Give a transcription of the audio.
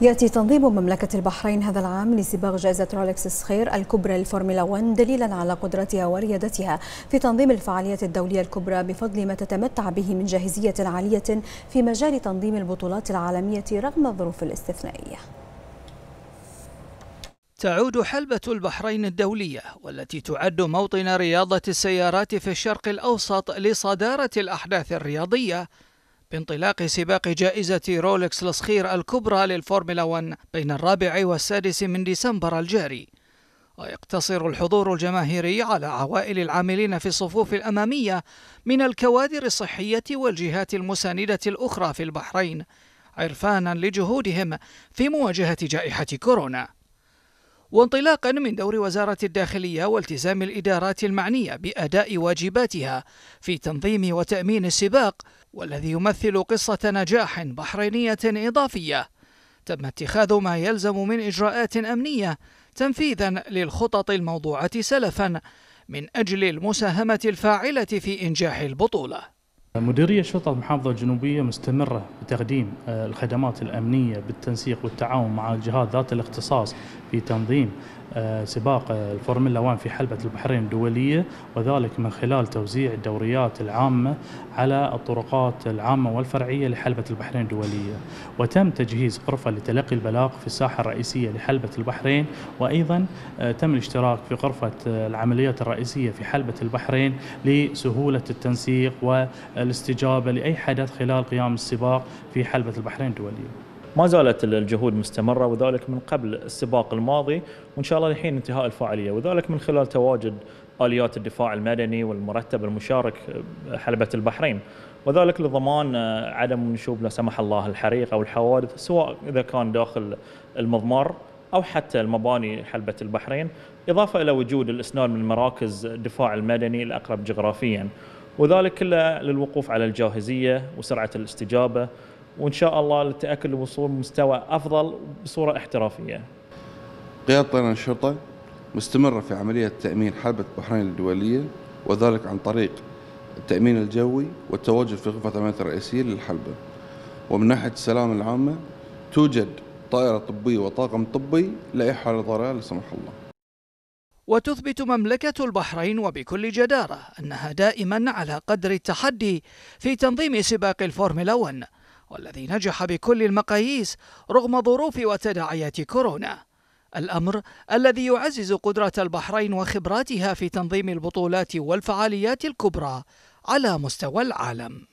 يأتي تنظيم مملكة البحرين هذا العام لسباق جائزة رولكس الصخير الكبرى للفورمولا 1 دليلا على قدرتها وريادتها في تنظيم الفعاليات الدولية الكبرى بفضل ما تتمتع به من جاهزية عالية في مجال تنظيم البطولات العالمية رغم الظروف الاستثنائية. تعود حلبة البحرين الدولية والتي تعد موطن رياضة السيارات في الشرق الأوسط لصدارة الأحداث الرياضية بانطلاق سباق جائزة رولكس الصخير الكبرى للفورمولا 1 بين الرابع والسادس من ديسمبر الجاري. ويقتصر الحضور الجماهيري على عوائل العاملين في الصفوف الأمامية من الكوادر الصحية والجهات المساندة الأخرى في البحرين عرفانا لجهودهم في مواجهة جائحة كورونا. وانطلاقا من دور وزارة الداخلية والتزام الإدارات المعنية بأداء واجباتها في تنظيم وتأمين السباق والذي يمثل قصة نجاح بحرينية إضافية. تم اتخاذ ما يلزم من إجراءات أمنية تنفيذا للخطط الموضوعة سلفا من أجل المساهمة الفاعلة في إنجاح البطولة. مديرية شرطة المحافظة الجنوبية مستمرة بتقديم آه، الخدمات الأمنية بالتنسيق والتعاون مع الجهات ذات الاختصاص في تنظيم سباق آه، الفورمولا 1 في حلبة البحرين الدولية وذلك من خلال توزيع الدوريات العامة على الطرقات العامة والفرعية لحلبة البحرين الدولية. وتم تجهيز غرفة لتلقي البلاغ في الساحة الرئيسية لحلبة البحرين وأيضا آه، تم الاشتراك في غرفة العمليات الرئيسية في حلبة البحرين لسهولة التنسيق والاستجابة لأي حدث خلال قيام السباق في حلبة البحرين الدولية. ما زالت الجهود مستمرة وذلك من قبل السباق الماضي وإن شاء الله لحين انتهاء الفعالية وذلك من خلال تواجد آليات الدفاع المدني والمرتب المشارك حلبة البحرين. وذلك لضمان عدم نشوب لا سمح الله الحريق أو الحوادث سواء إذا كان داخل المضمار أو حتى المباني حلبة البحرين. إضافة إلى وجود الإسناد من مراكز الدفاع المدني الأقرب جغرافيا. وذلك كله للوقوف على الجاهزية وسرعة الاستجابة وإن شاء الله للتأكد لوصول مستوى أفضل بصورة احترافية. قياده طيران الشرطه مستمرة في عملية تأمين حلبه البحرين الدولية وذلك عن طريق التأمين الجوي والتواجد في غرفة الامانات الرئيسية للحلبه. ومن ناحية السلامة العامة توجد طائرة طبية وطاقم طبي لاي حاله طارئه لا سمح الله. وتثبت مملكة البحرين وبكل جدارة أنها دائما على قدر التحدي في تنظيم سباق الفورمولا 1 والذي نجح بكل المقاييس رغم ظروف وتداعيات كورونا. الأمر الذي يعزز قدرة البحرين وخبراتها في تنظيم البطولات والفعاليات الكبرى على مستوى العالم.